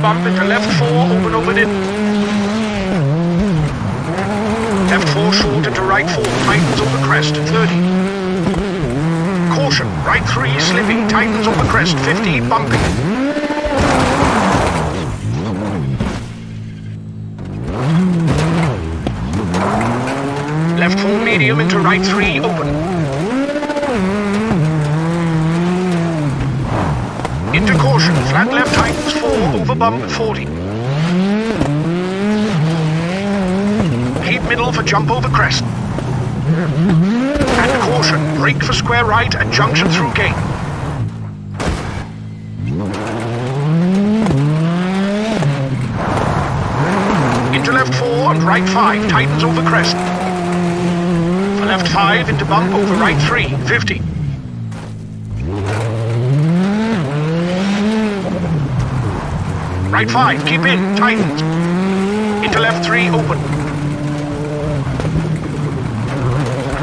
bump into left 4, open over dip. Left 4 short into right 4, tightens over crest, 30. Caution, right 3 slippy, tightens over crest, 50, bumping. Left 4 medium into right 3, open. Into caution, flat left tightens 4, over bump 40. Keep middle for jump over crest. And caution, brake for square right and junction through gate. Into left 4 and right 5, tightens over crest. For left 5 into bump over right 3, 50. Right 5, keep in, tightens. Into left 3, open.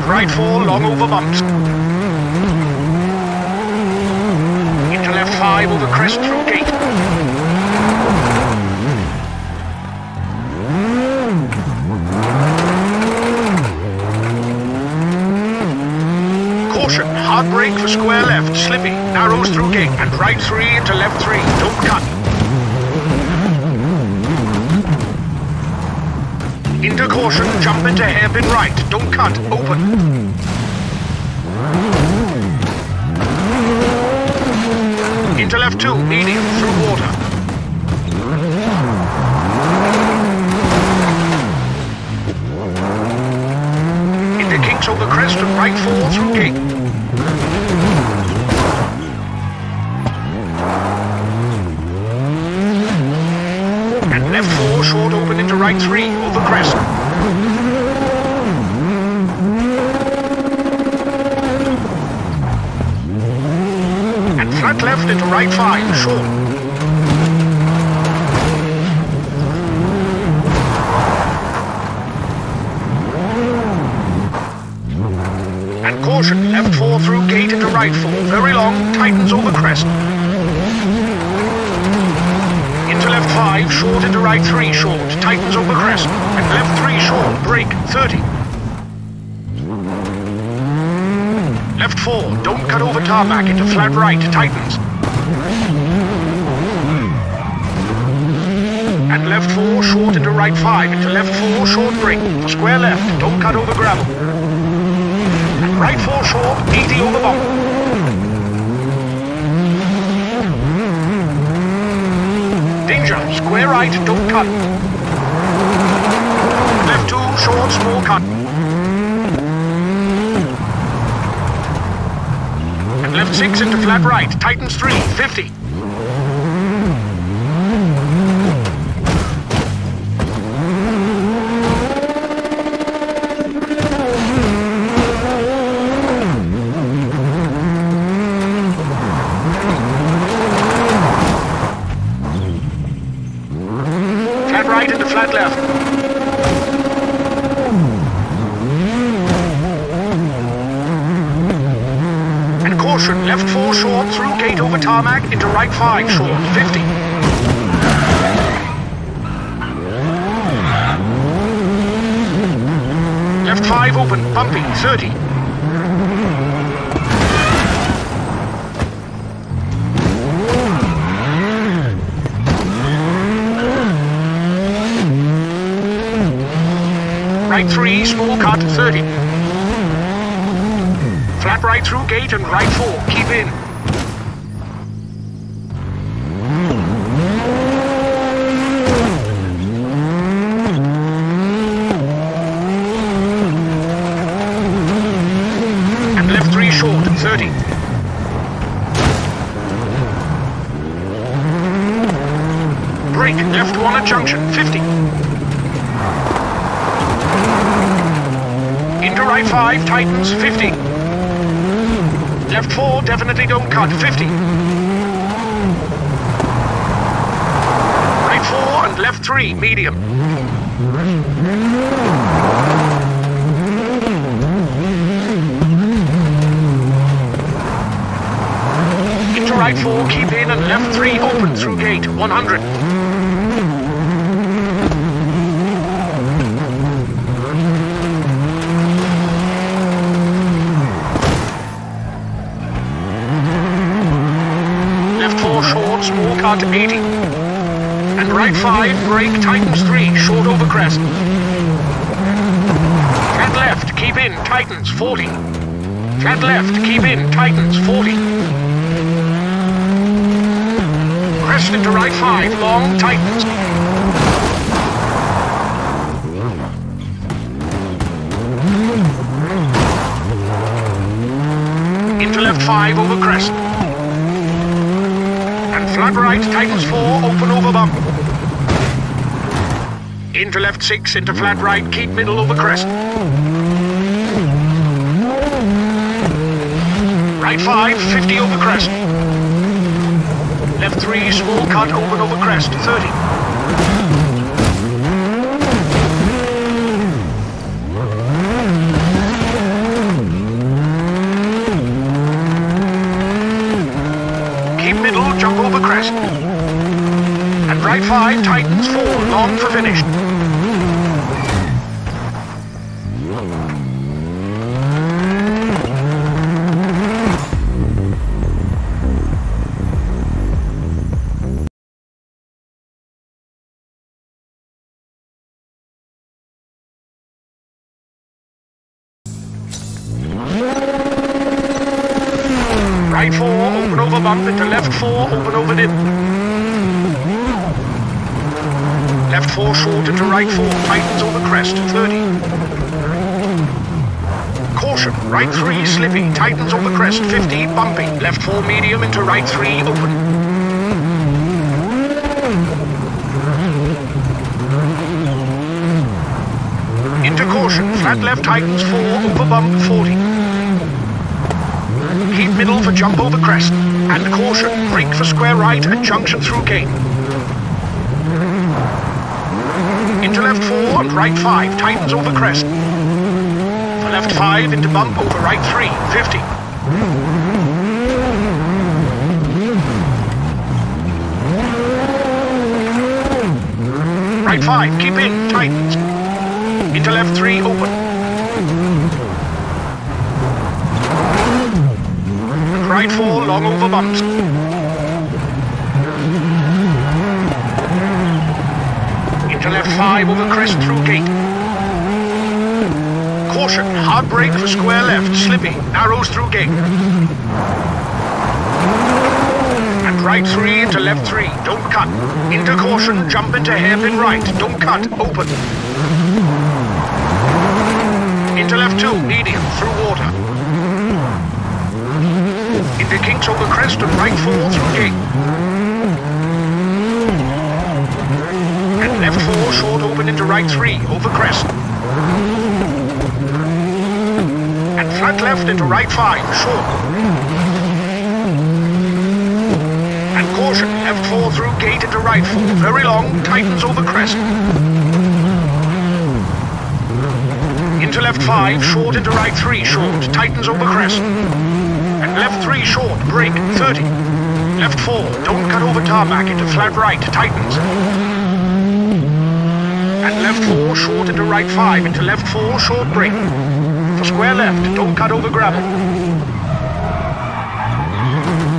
Right 4, long over bumps. Into left 5, over crest through gate. Caution, hard brake for square left, slippy, narrows through gate, and right 3 into left 3, don't cut. Into caution, jump into hairpin right, don't cut, open. Into left 2, medium, through water. Into kinks over crest and right 4 through gate. Left 4 short open into right 3 over crest. And flat left into right 5 short. And caution, left 4 through gate into right 4. Very long, tightens over crest. Left 5, short into right 3, short, tightens over crest. And left 3 short, Brake, 30. Left 4, don't cut over tarmac into flat right, tightens. And left 4, short into right 5, into left 4, short brake. Square left, don't cut over gravel. And right 4 short, 80 over bump. Danger, square right, don't cut. Left 2, short, small cut. Left 6 into flat right, tightens 3, 50. Into right 5 short, 50. Left 5 open, bumpy, 30. Right 3, small cut, 30. Flat right through gate and right 4, keep in. Brake, left 1 at junction, 50. Into right 5, tightens, 50. Left 4, definitely don't cut, 50. Right 4 and left 3, medium. Into right 4, keep in and left 3, open through gate, 100. Cut 80. And right 5, brake, tightens 3, short over crest. Flat left, keep in, tightens 40. Flat left, keep in, tightens 40. Crest into right 5, long, tightens. Into left 5 over crest. Flat right, tightens 4, open over bump. Into left 6, into flat right, keep middle over crest. Right 5, 50 over crest. Left 3, small cut, open over crest, 30. Right 5, tightens 4, long for finish. Right 4, open over bump into left 4, open over dip. Left 4 short into right 4, tightens on the crest, 30. Caution, right 3 slippy, tightens on the crest, 50, bumpy. Left 4 medium into right 3, open. Into caution, flat left tightens 4, over bump 40. Keep middle for jump over crest. And caution, brake for square right and junction through gate. Left 4 and right 5, tightens over crest. For left 5 into bump over right 3, 50. Right 5, keep in, tightens. Into left 3, open. Right 4, long over bumps. Into left 5 over crest through gate. Caution, hard brake for square left, slippy, narrows through gate. And right 3 into left 3, don't cut. Into caution, jump into hairpin right, don't cut, open. Into left 2, medium, through water. Into kinks over crest and right 4 through gate. Left 4 short open into right 3 over crest. And flat left into right 5 short. And caution left 4 through gate into right 4 very long tightens over crest. Into left 5 short into right 3 short tightens over crest. And left 3 short, brake, 30. Left 4, don't cut over tarmac into flat right, tightens. And left 4 short into right 5 into left 4 short brake. For square left, don't cut over gravel.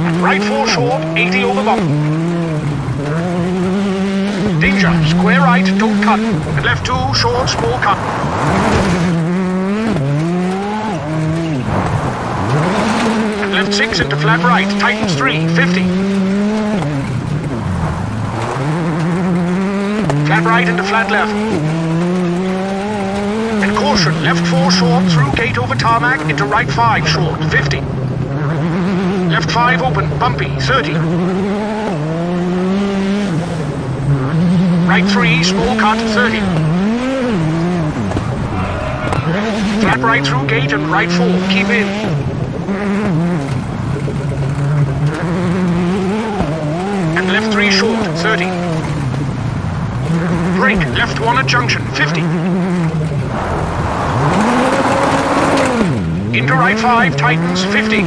And right 4 short, 80 over bump. Danger, square right, don't cut. And left 2 short, small cut. And left 6 into flat right, tightens 3, 50. Right into flat left. And caution, left 4 short through gate over tarmac into right 5 short, 50. Left 5 open, bumpy, 30. Right 3, small cut, 30. Flat right through gate and right 4, keep in. And left 3 short, 30. Brake, left 1 at junction, 50. Into right 5, tightens 50.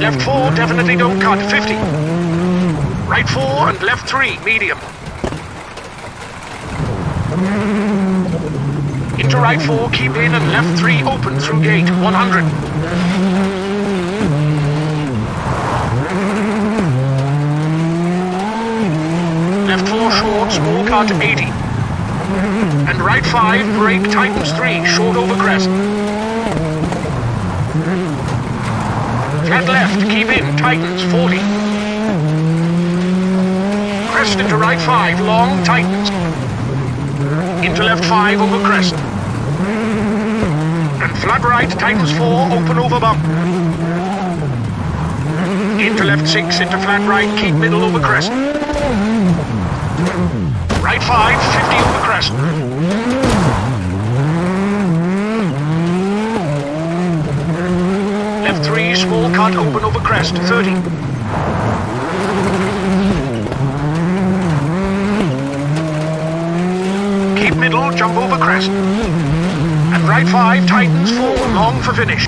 Left 4, definitely don't cut, 50. Right 4 and left 3, medium. Into right 4, keep in and left 3, open through gate, 100. Cut 80. And right 5, brake, tightens 3, short over crest. Flat left, keep in, tightens 40. Crest into right 5, long, tightens. Into left 5 over crest. And flat right, tightens 4, open over bump. Into left 6, into flat right, keep middle over crest. Right 5, 50 over crest. Left 3, small cut, open over crest, 30. Keep middle, jump over crest. And right 5, tightens 4, long for finish.